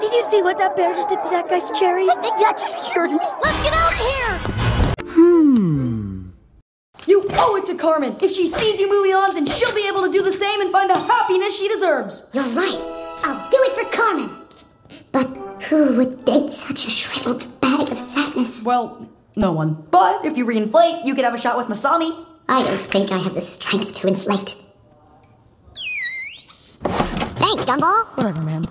Did you see what that bear just did to that guy's cherry? I think that just cured me. Let's get out of here! Hmm. You owe it to Carmen. If she sees you moving on, then she'll be able to do the same and find the happiness she deserves. You're right. I'll do it for Carmen. But who would date such a shriveled bag of sadness? Well, no one. But if you reinflate, you could have a shot with Masami. I don't think I have the strength to inflate. Thanks, Gumball. Whatever, man.